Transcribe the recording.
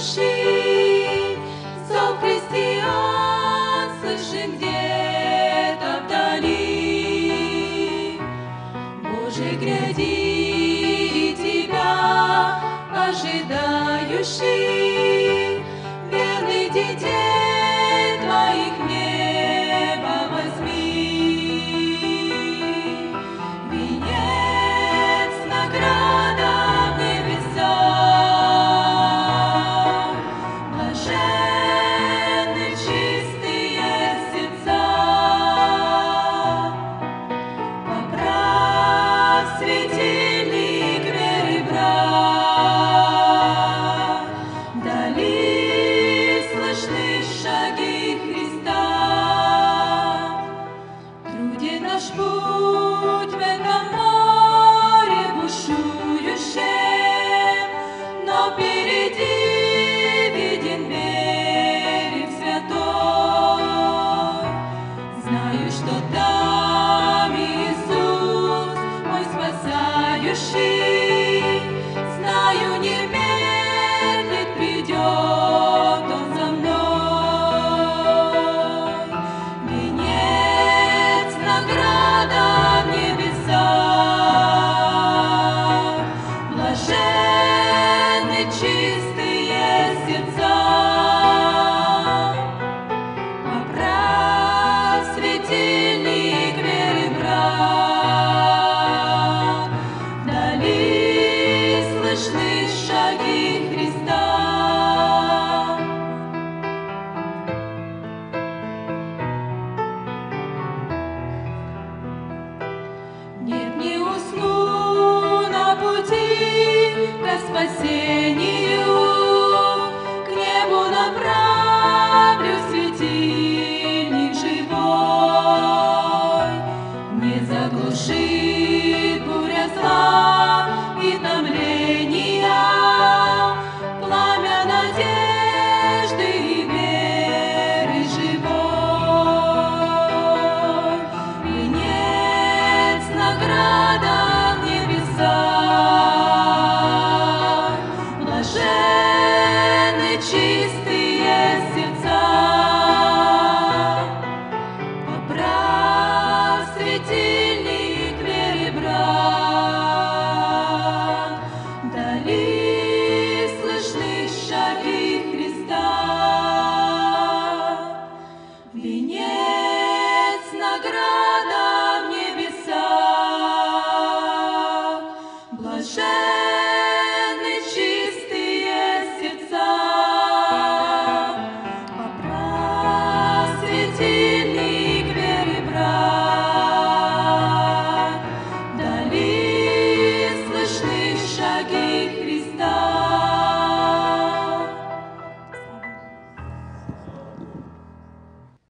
души, зов христиан слышен где-то вдали. Боже, гряди и тебя ожидающий, верный дитя. нечистые сердца. ко спасению, к небу направлю светильник живой, не заглуши.